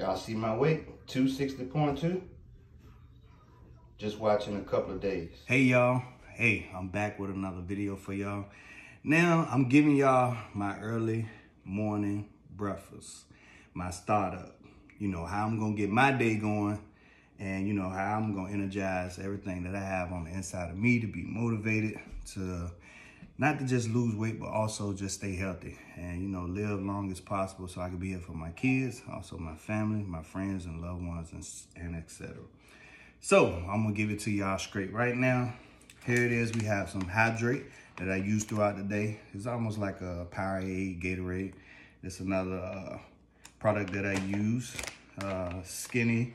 Y'all see my weight, 260.2. Just watching a couple of days. Hey y'all, hey, I'm back with another video for y'all. Now, I'm giving y'all my early morning breakfast, my startup. You know, how I'm gonna get my day going and you know, how I'm gonna energize everything that I have on the inside of me to be motivated to not to just lose weight, but also just stay healthy and, you know, live long as possible so I can be here for my kids, also my family, my friends and loved ones and, and etc. So I'm gonna give it to y'all straight right now. Here it is, we have some hydrate that I use throughout the day. It's almost like a Powerade, Gatorade. It's another uh, product that I use, uh, Skinny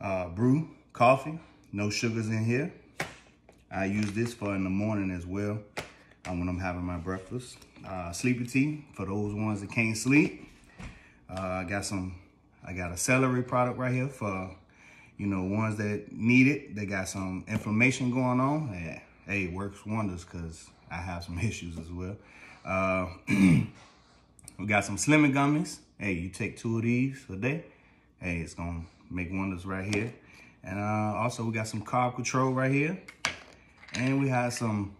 uh, Brew Coffee, no sugars in here. I use this for in the morning as well um, when I'm having my breakfast. Uh, sleepy tea for those ones that can't sleep. Uh, I got some, I got a celery product right here for, you know, ones that need it. They got some inflammation going on. Yeah, hey, it works wonders because I have some issues as well. Uh, we got some Slimming gummies. Hey, you take two of these a day. Hey, it's gonna make wonders right here. And uh, also we got some carb control right here. And we have some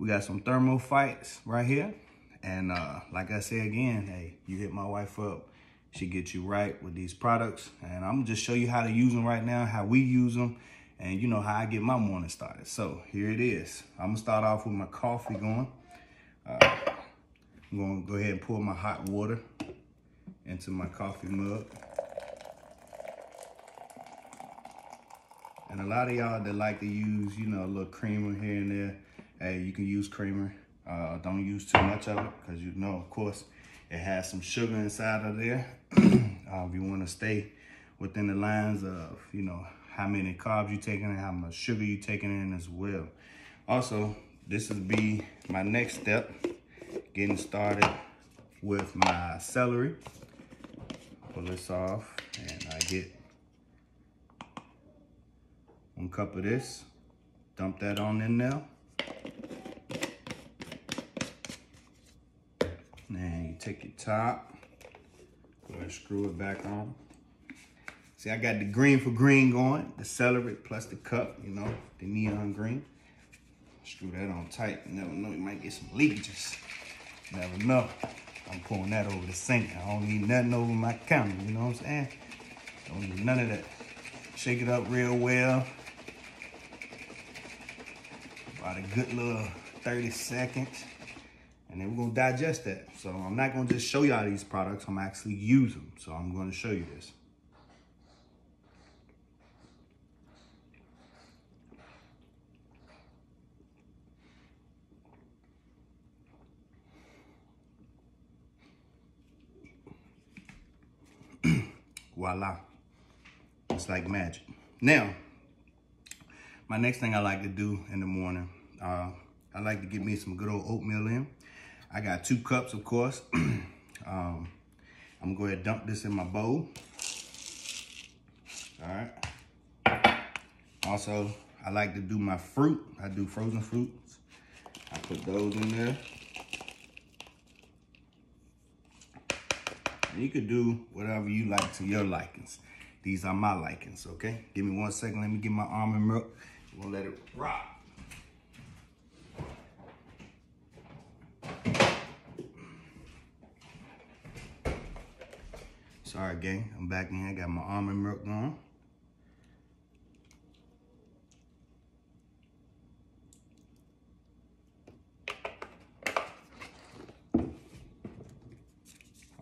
we got some thermal fights right here. And uh, like I said again, hey, you hit my wife up, she get you right with these products. And I'm gonna just show you how to use them right now, how we use them, and you know how I get my morning started. So here it is. I'm gonna start off with my coffee going. Uh, I'm gonna go ahead and pour my hot water into my coffee mug. And a lot of y'all that like to use, you know, a little creamer here and there, Hey, you can use creamer. Uh, don't use too much of it because you know, of course, it has some sugar inside of there. uh, if you want to stay within the lines of, you know, how many carbs you're taking and how much sugar you're taking in as well. Also, this will be my next step, getting started with my celery. Pull this off and I get one cup of this, dump that on in there. Take your top, go ahead and screw it back on. See, I got the green for green going, the celery plus the cup, you know, the neon green. Screw that on tight. You never know, you might get some leakages. Never know. I'm pouring that over the sink. I don't need nothing over my counter, you know what I'm saying? Don't need none of that. Shake it up real well. About a good little 30 seconds and then we're gonna digest that. So I'm not gonna just show y'all these products, I'm actually use them. So I'm gonna show you this. Voila. It's like magic. Now, my next thing I like to do in the morning, uh, I like to get me some good old oatmeal in. I got two cups, of course. um, I'm gonna go ahead and dump this in my bowl. All right. Also, I like to do my fruit. I do frozen fruits. I put those in there. And you could do whatever you like to your likings. These are my likings, okay? Give me one second. Let me get my almond milk. We'll let it rock. Sorry, gang. I'm back in. I got my almond milk going.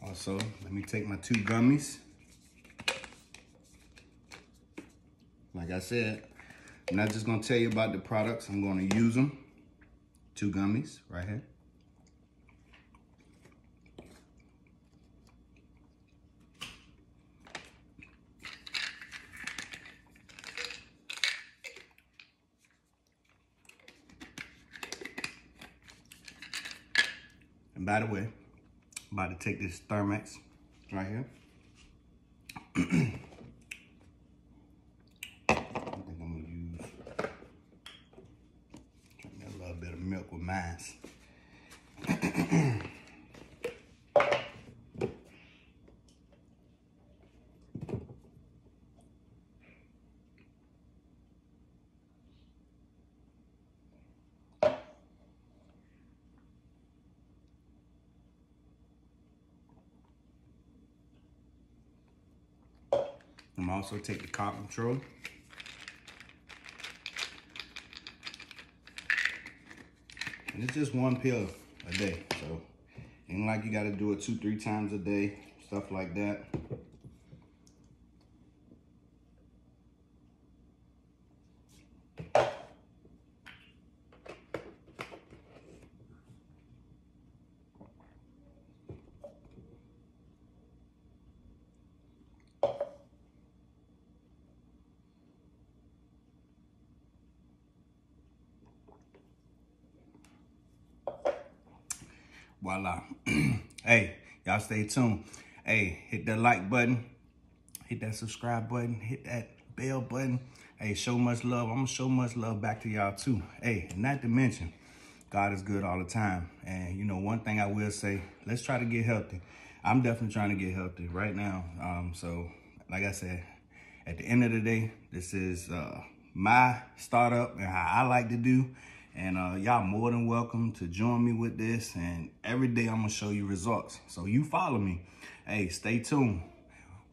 Also, let me take my two gummies. Like I said, I'm not just gonna tell you about the products, I'm gonna use them. Two gummies right here. By the way, I'm about to take this Thermex right here. I think I'm gonna use a little bit of milk with mine. I'm also take the car control. And it's just one pill a day. So ain't like you gotta do it two, three times a day, stuff like that. Voila. hey, y'all stay tuned. Hey, hit that like button, hit that subscribe button, hit that bell button. Hey, show much love. I'm gonna show much love back to y'all too. Hey, not to mention, God is good all the time. And you know, one thing I will say, let's try to get healthy. I'm definitely trying to get healthy right now. Um, so like I said, at the end of the day, this is uh, my startup and how I like to do. And uh, y'all more than welcome to join me with this. And every day I'm gonna show you results. So you follow me. Hey, stay tuned.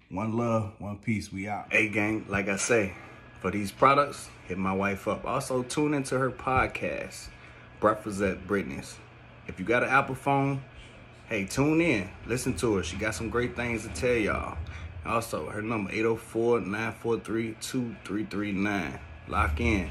One love, one peace. We out. Hey gang, like I say, for these products, hit my wife up. Also tune into her podcast, Breakfast at Brittany's. If you got an Apple phone, hey, tune in. Listen to her. She got some great things to tell y'all. Also, her number 804-943-2339. Lock in.